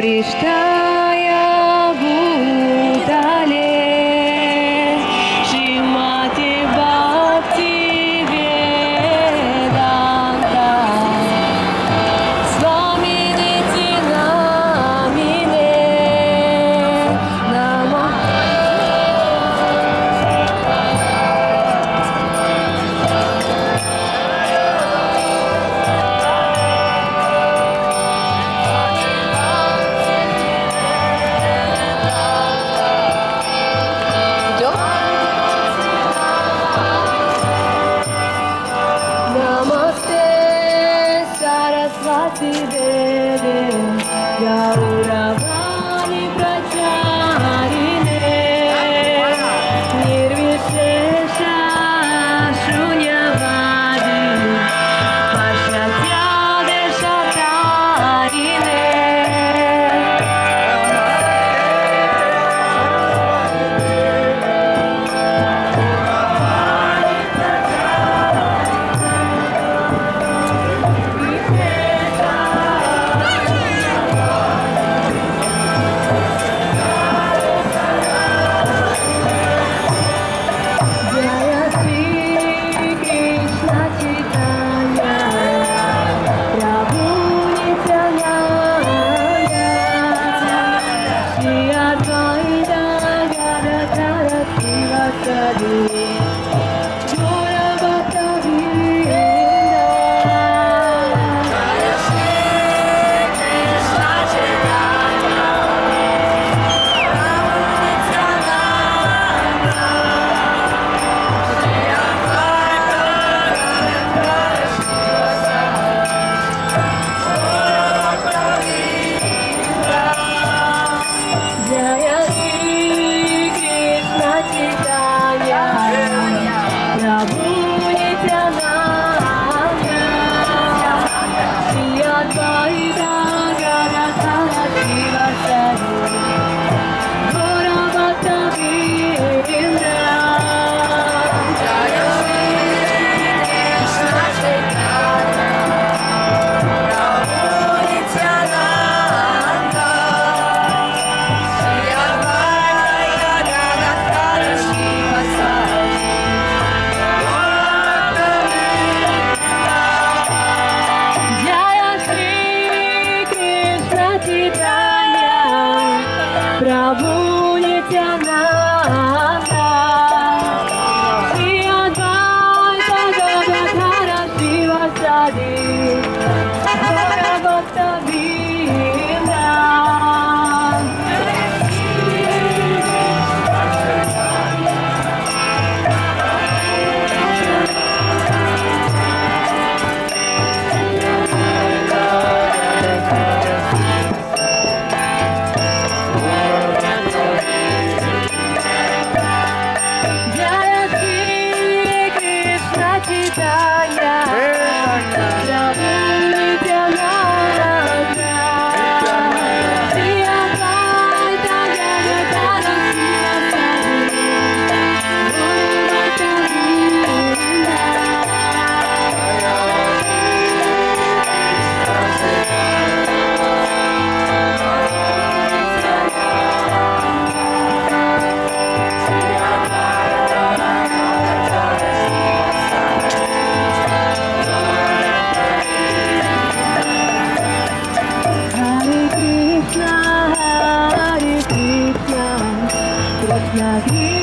sempre 亚比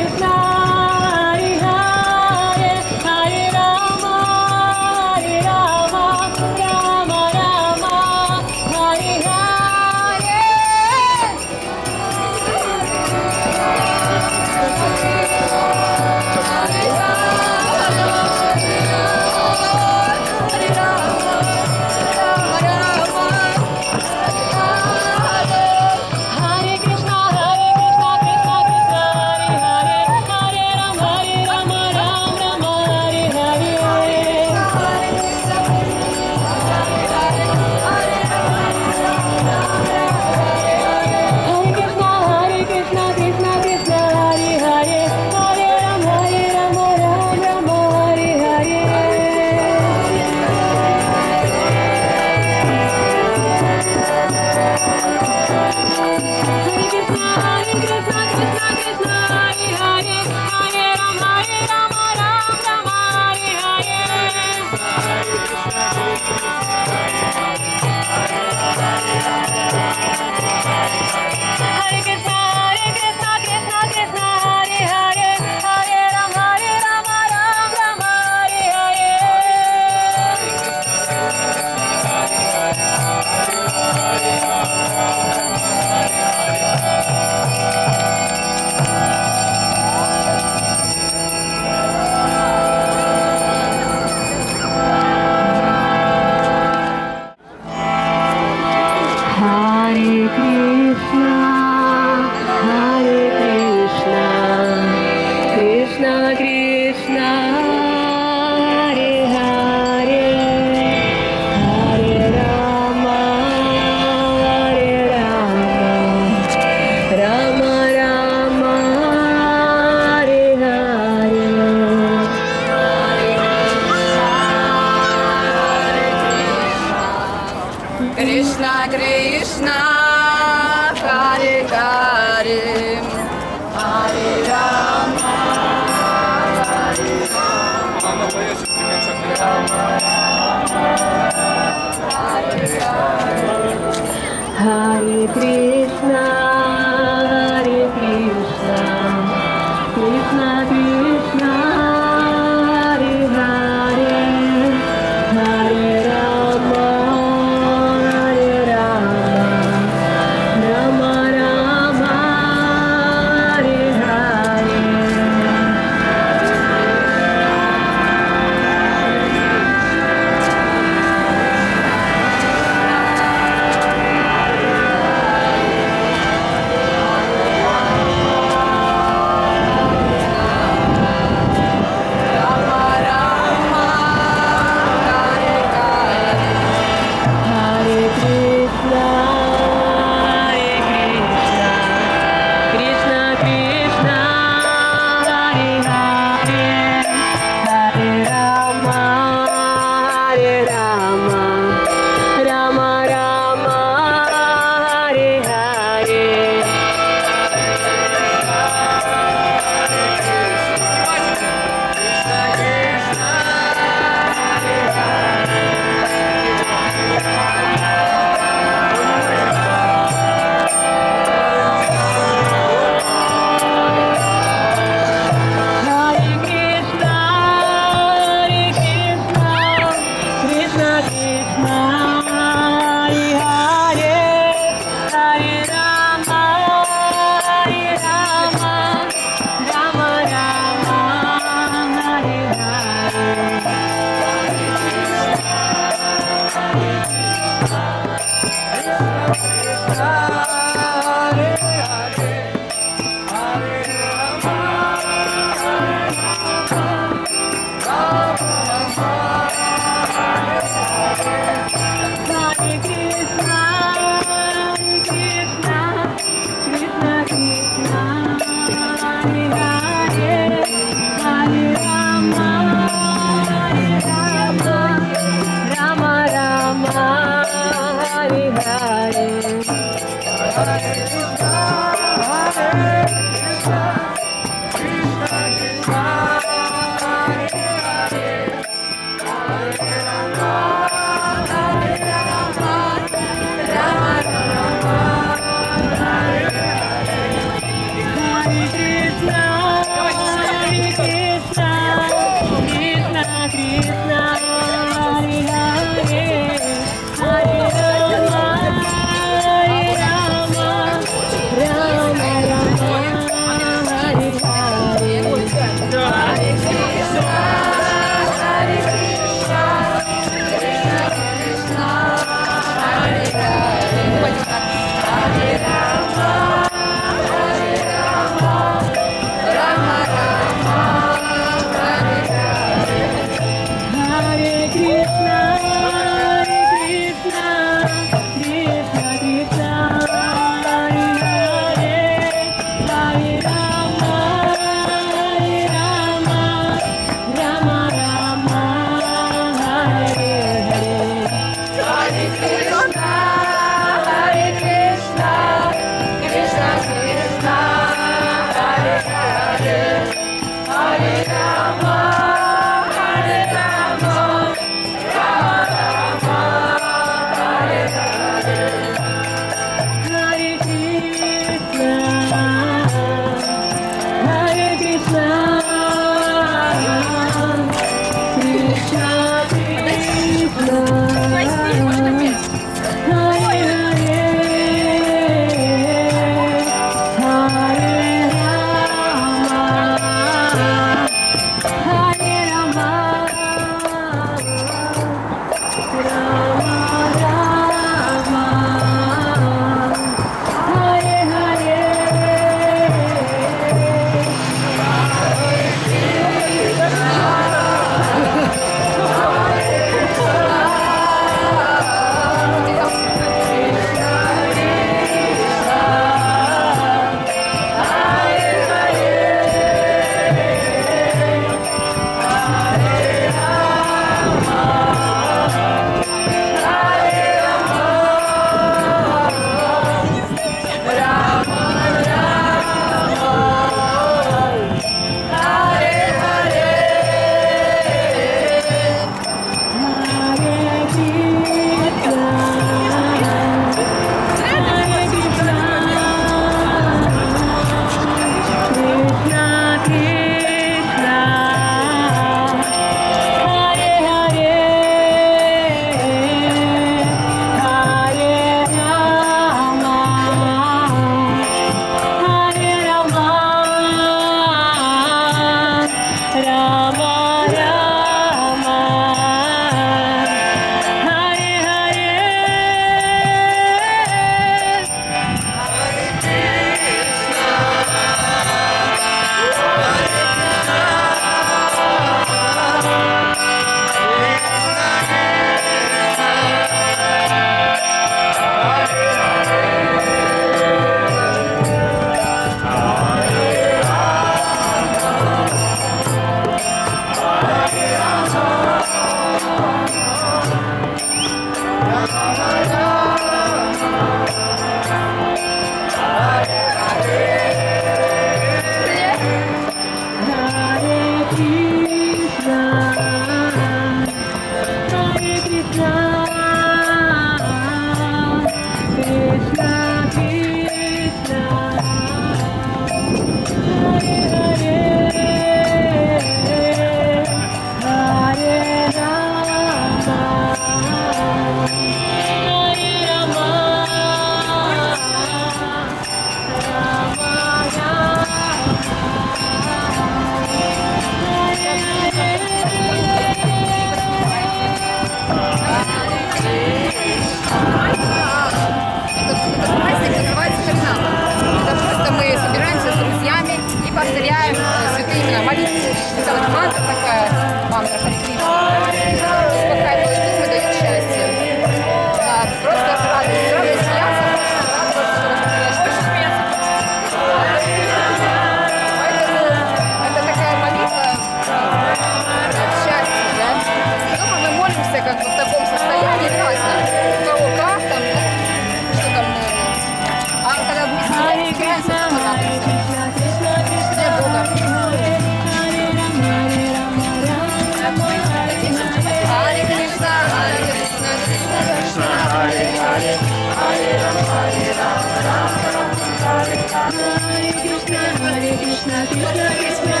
Динамическая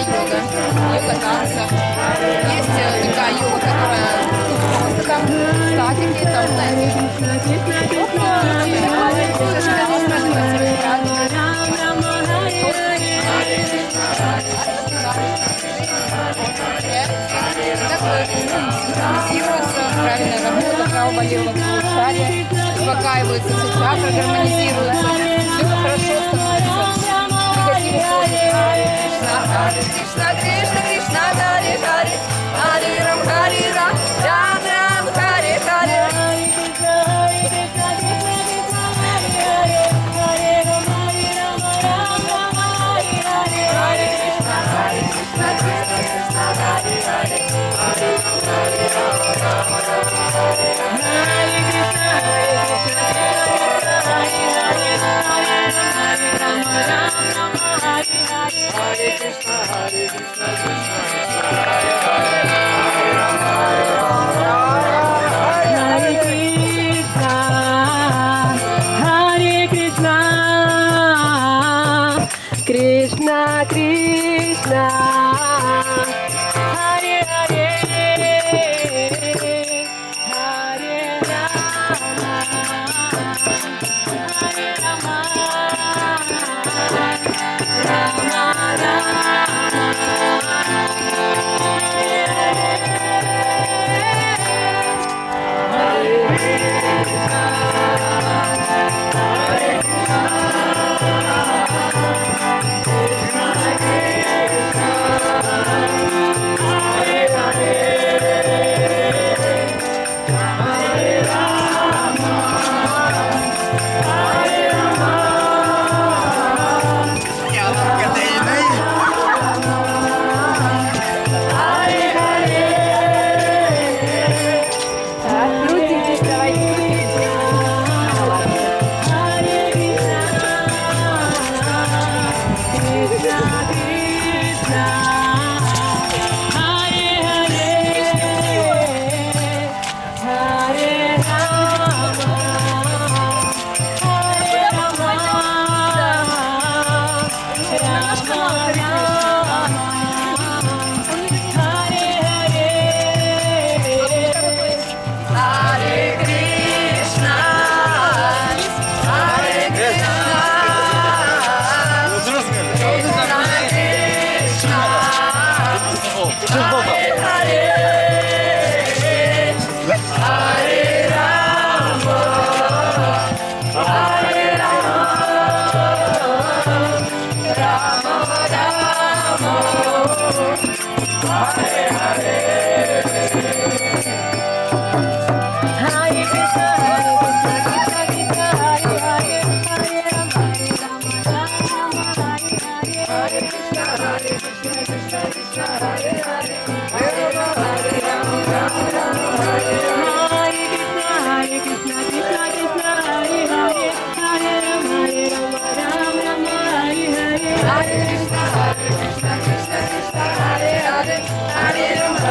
йога, йога танца. Есть такая йога, которая тут просто там статики, там, знаете, окна, люди, люди, даже когда здесь можно как балансируется правильная работа правого левого полушария, успокаиваются все чакры, гармонизируются. Все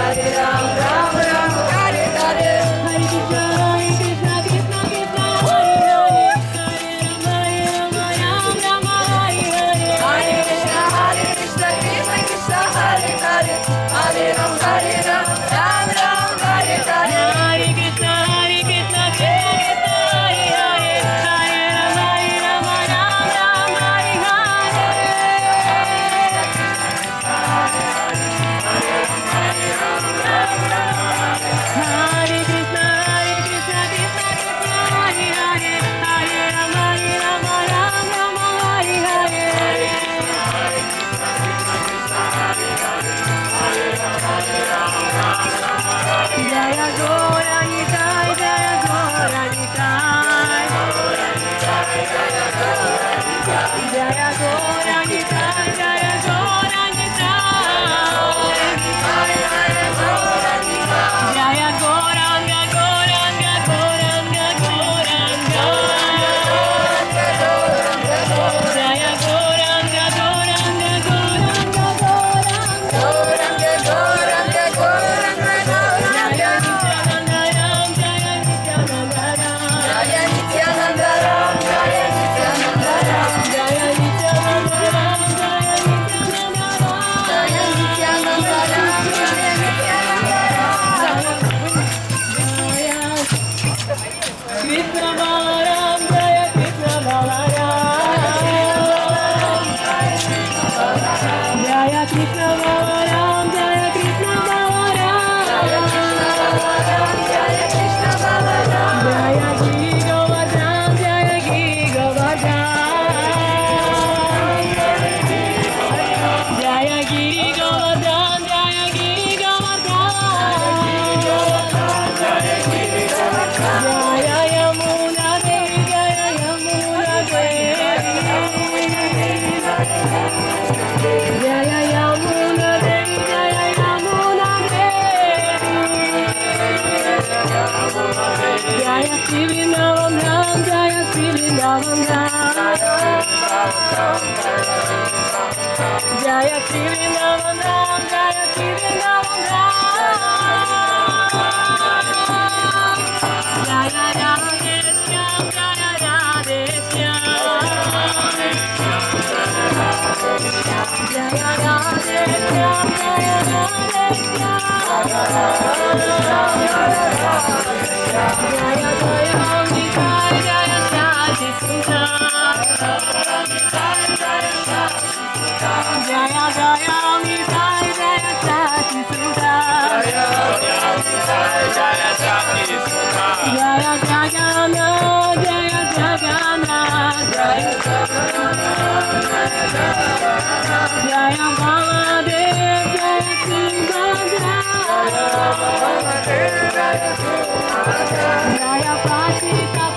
Hare Rama. Jaya Jaya न्यायाप्राचीनका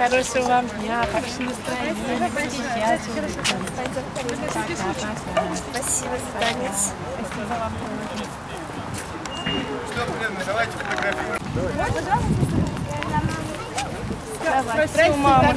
хорошего вам дня, хорошего настроения. Спасибо за танец. Давайте фотографируем. Спросил маму.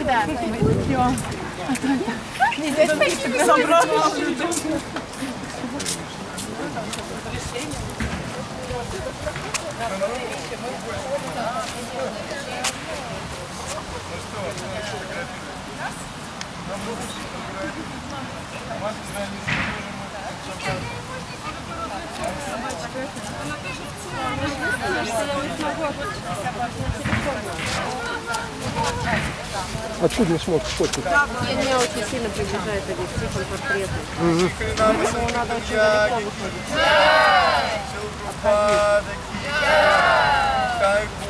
Откуда не смог сфоткать? Меня очень сильно приближает объектив и портреты. Ему надо очень далеко выходить. Кайгуры,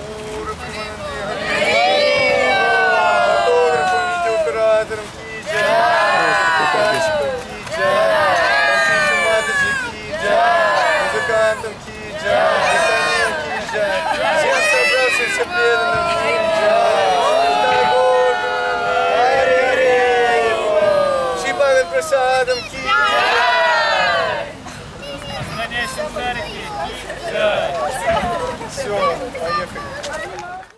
cantam Kija, vocês chamados de Kija, mas cantam Kija, eu também Kija, gente, seu braço e seu pelo no Kija. Шипагат просадом Все, поехали.